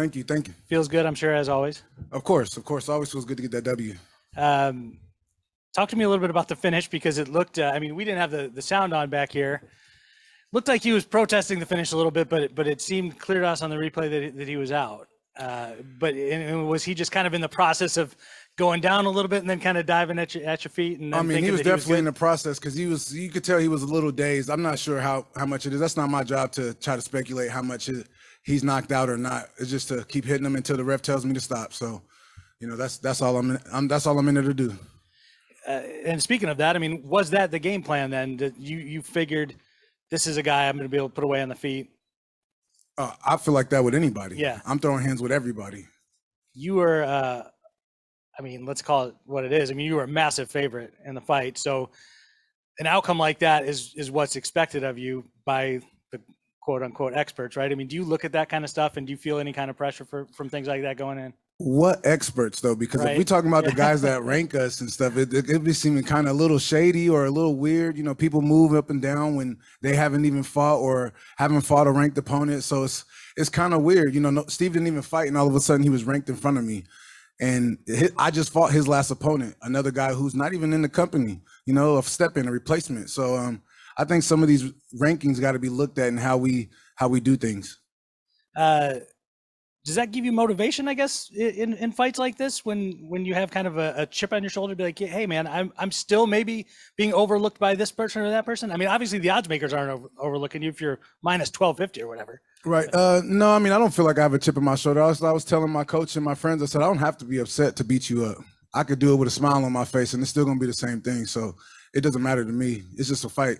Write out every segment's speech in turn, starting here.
Thank you, thank you. Feels good, I'm sure, as always. Of course, of course. Always feels good to get that W. Um, talk to me a little bit about the finish because it looked. Uh, I mean, we didn't have the, the sound on back here. Looked like he was protesting the finish a little bit, but but it seemed clear to us on the replay that that he was out. Uh, but and was he just kind of in the process of going down a little bit and then kind of diving at your at your feet? And I mean, he was definitely in the process because he was. You could tell he was a little dazed. I'm not sure how how much it is. That's not my job to try to speculate how much it, he's knocked out or not. It's just to keep hitting him until the ref tells me to stop. So, you know, that's that's all I'm. in- I'm that's all I'm in there to do. Uh, and speaking of that, I mean, was that the game plan then? That you you figured this is a guy I'm going to be able to put away on the feet? Uh, I feel like that with anybody. Yeah. I'm throwing hands with everybody. You were, uh, I mean, let's call it what it is. I mean, you were a massive favorite in the fight, so an outcome like that is is what's expected of you by quote unquote experts, right? I mean, do you look at that kind of stuff and do you feel any kind of pressure for, from things like that going in? What experts though? Because if we're talking about the guys that rank us and stuff, it it, it be seeming kind of a little shady or a little weird. You know, people move up and down when they haven't even fought or haven't fought a ranked opponent. So it's it's kind of weird. You know, no, Steve didn't even fight, and all of a sudden he was ranked in front of me. And I just fought his last opponent, another guy who's not even in the company. You know, a step in, a replacement. So um, I think some of these rankings got to be looked at and how we how we do things. Uh, does that give you motivation, I guess, in, in fights like this when when you have kind of a, a chip on your shoulder, be like, hey man, I'm I'm still maybe being overlooked by this person or that person. I mean, obviously the odds makers aren't over, overlooking you if you're minus twelve fifty or whatever. Right. Uh, no, I mean, I don't feel like I have a chip on my shoulder. I was, I was telling my coach and my friends, I said, I don't have to be upset to beat you up. I could do it with a smile on my face, and it's still going to be the same thing. So it doesn't matter to me. It's just a fight.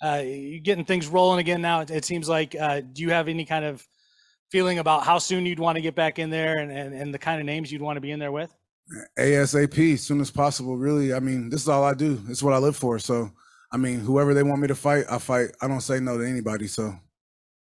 Uh, getting things rolling again now. It, it seems like. Uh, do you have any kind of feeling about how soon you'd want to get back in there and, and, and the kind of names you'd want to be in there with? ASAP, as soon as possible. Really, I mean, this is all I do. It's what I live for. So, I mean, whoever they want me to fight, I fight. I don't say no to anybody. So,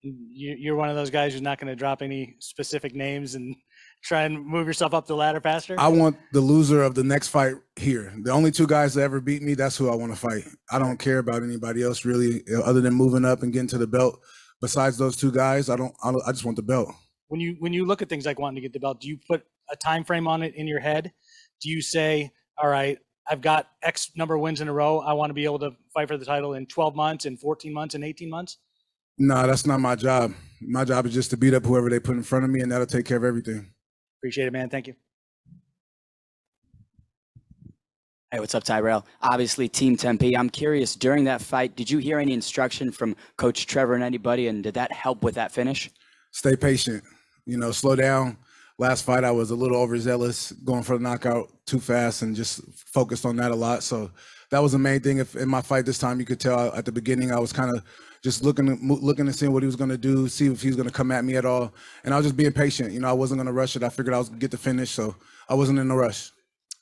you're one of those guys who's not going to drop any specific names and try and move yourself up the ladder faster. I want the loser of the next fight here. The only two guys that ever beat me, that's who I want to fight. I don't care about anybody else really, other than moving up and getting to the belt. Besides those two guys, I don't. I, don't, I just want the belt. when you when you look at things like wanting to get the belt, do you put a time frame on it in your head? Do you say, all right, I've got X number of wins in a row. I want to be able to fight for the title in 12 months, in 14 months, in 18 months? No, that's not my job. My job is just to beat up whoever they put in front of me, and that'll take care of everything. Appreciate it, man. Thank you. Hey, what's up, Tyrell? Obviously, Team Tempe. I'm curious, during that fight, did you hear any instruction from Coach Trevor and anybody, and did that help with that finish? Stay patient. You know, slow down. Last fight, I was a little overzealous, going for the knockout too fast, and just focused on that a lot. So that was the main thing. If in my fight this time, you could tell at the beginning, I was kind of just looking, looking to see what he was going to do, see if he was going to come at me at all, and I was just being patient. You know, I wasn't going to rush it. I figured I was going to get the finish, so I wasn't in a rush.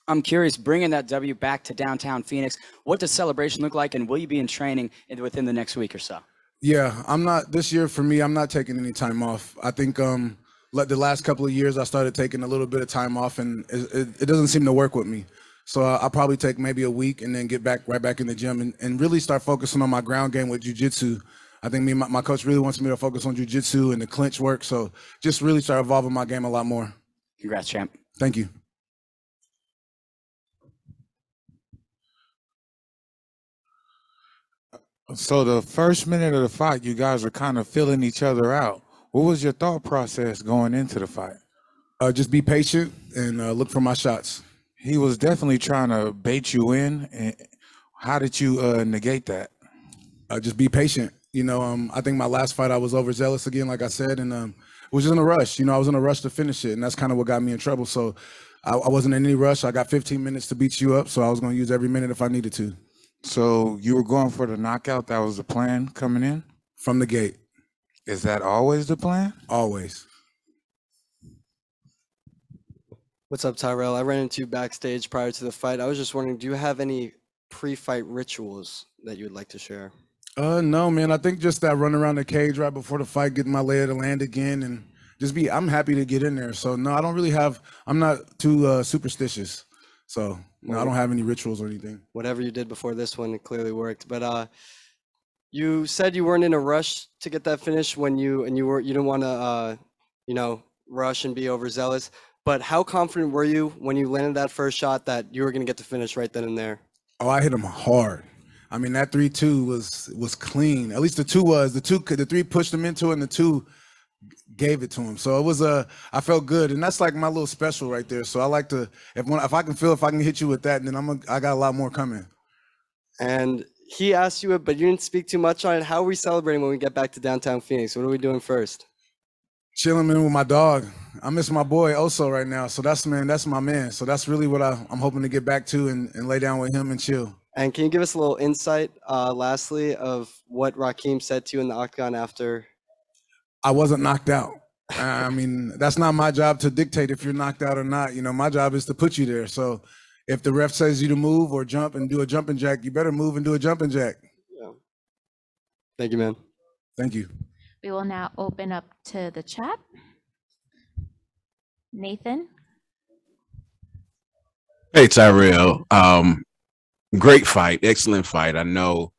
I'm curious, bringing that W back to downtown Phoenix, what does celebration look like, and will you be in training within the next week or so? Yeah, I'm not this year for me. I'm not taking any time off. I think um, like the last couple of years, I started taking a little bit of time off, and it, it, it doesn't seem to work with me. So uh, I'll probably take maybe a week and then get back right back in the gym and, and really start focusing on my ground game with jujitsu. I think me, my, my coach really wants me to focus on jujitsu and the clinch work. So just really start evolving my game a lot more. Congrats, champ. Thank you. So the first minute of the fight, you guys were kind of filling each other out. What was your thought process going into the fight? Uh, just be patient and uh, look for my shots. He was definitely trying to bait you in. And how did you uh, negate that? uh, just be patient. You know, um, I think my last fight I was overzealous again, like I said, and um, was just in a rush. You know, I was in a rush to finish it, and that's kind of what got me in trouble. So I, I wasn't in any rush. I got 15 minutes to beat you up, so I was going to use every minute if I needed to So you were going for the knockout. That was the plan coming in. from the gate, Is that always the plan? always. What's up, Tyrell? I ran into you backstage prior to the fight. I was just wondering, do you have any pre-fight rituals that you would like to share? Uh, no, man. I think just that run around the cage right before the fight, getting my lay of the land again, and just be. I'm happy to get in there. So no, I don't really have. I'm not too uh, superstitious. So no, I don't have any rituals or anything. Whatever you did before this one, it clearly worked. But uh, you said you weren't in a rush to get that finish when you and you were you didn't want to uh, you know, rush and be overzealous. But how confident were you when you landed that first shot that you were going to get the finish right then and there? Oh, I hit him hard. I mean, that three two was was clean. At least the two was the two. The three pushed him into it, and the two gave it to him. So it was a. I felt good, and that's like my little special right there. So I like to if one, if I can feel if I can hit you with that, and then I'm a, I got a lot more coming. And he asked you it, but you didn't speak too much on it. How are we celebrating when we get back to downtown Phoenix? What are we doing first? Chilling in with my dog. I miss my boy also right now. So that's man, that's my man. So that's really what I, I'm hoping to get back to and, and lay down with him and chill. And can you give us a little insight, uh, lastly, of what Rakim said to you in the octagon after? I wasn't knocked out. I mean, that's not my job to dictate if you're knocked out or not. You know, my job is to put you there. So if the ref says you to move or jump and do a jumping jack, you better move and do a jumping jack. Yeah. Thank you, man. Thank you. We will now open up to the chat. Nathan? Hey Tyrell, um, great fight, excellent fight. I know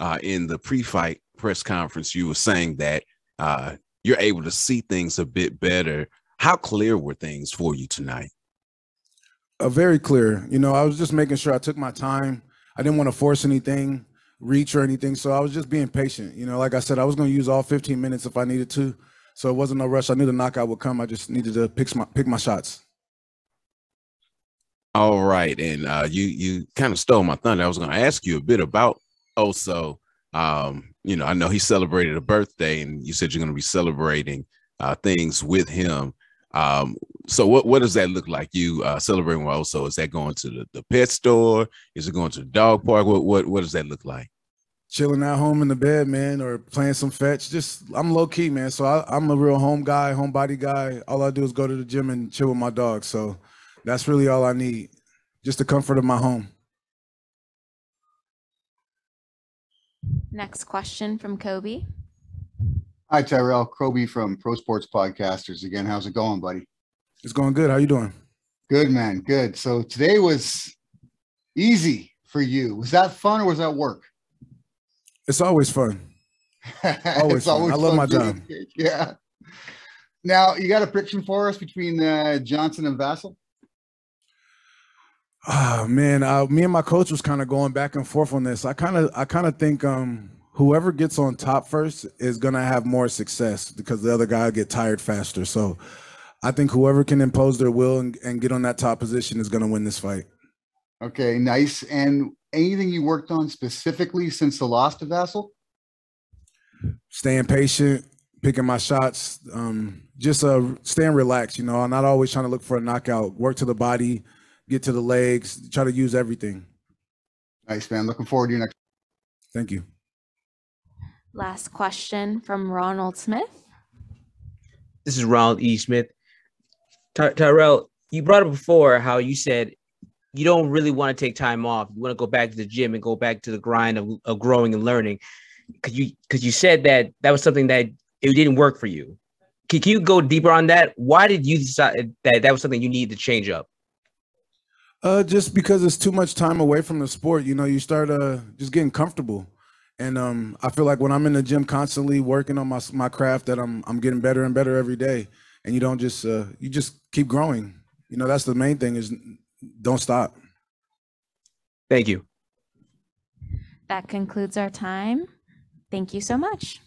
uh, in the pre-fight press conference you were saying that uh, you're able to see things a bit better. How clear were things for you tonight? Uh, very clear. You know, I was just making sure I took my time. I didn't want to force anything, reach or anything. So I was just being patient. You know, like I said, I was going to use all 15 minutes if I needed to. So it wasn't no rush. I knew the knockout would come. I just needed to pick my pick my shots. All right, and uh, you you kind of stole my thunder. I was going to ask you a bit about also. Um, you know, I know he celebrated a birthday, and you said you're going to be celebrating uh, things with him. Um, so what what does that look like? You uh, celebrating with Oso? Is that going to the, the pet store? Is it going to the dog park? What what what does that look like? chilling at home in the bed, man, or playing some fetch. Just I'm low key, man. So I, am a real home guy, homebody guy. All I do is go to the gym and chill with my dog. So that's really all I need, just the comfort of my home. Next question from Kobe. Hi, Tyrell. Kobe from Pro Sports Podcasters again. How's it going, buddy? It's going good. How you doing? Good, man. Good. So today was easy for you. Was that fun or was that work? It's always fun. Always, fun. I love my job. Yeah. Now you got a prediction for us between uh, Johnson and Vassell? Oh man, uh, me and my coach was kind of going back and forth on this. I kind of, I kind of think um, whoever gets on top first is gonna have more success because the other guy will get tired faster. So, I think whoever can impose their will and, and get on that top position is gonna win this fight. Okay, nice. And anything you worked on specifically since the loss to Vassell? Staying patient, picking my shots, um, just uh, staying relaxed. You know, I'm not always trying to look for a knockout. Work to the body, get to the legs, try to use everything. Nice, man. Looking forward to your next. Thank you. Last question from Ronald Smith. This is Ronald E. Smith. Ty- Tyrell, you brought up before how you said you don't really want to take time off. You want to go back to the gym and go back to the grind of, of growing and learning. Because you because you said that that was something that it didn't work for you. Can, can you go deeper on that? Why did you decide that that was something you needed to change up? Uh, just because it's too much time away from the sport. You know, you start uh just getting comfortable, and um, I feel like when I'm in the gym constantly working on my my craft, that I'm I'm getting better and better every day. And you don't just uh you just keep growing. You know, that's the main thing is don't stop. Thank you. That concludes our time. Thank you so much.